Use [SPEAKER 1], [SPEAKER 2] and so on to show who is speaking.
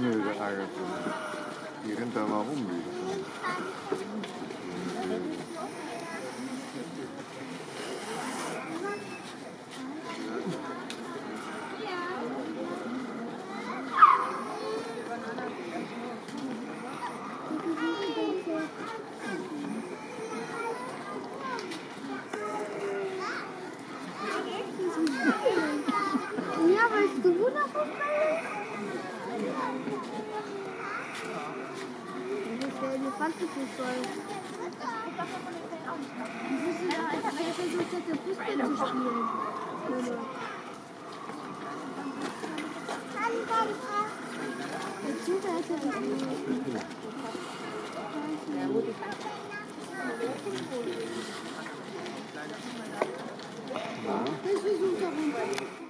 [SPEAKER 1] Nö, der ärgert sich. Die rennt da mal rum.
[SPEAKER 2] Wie. Elefantenfußball. Er versucht jetzt den Fußball zu spielen. Der Zuter hätte das nicht. Das versucht er runter.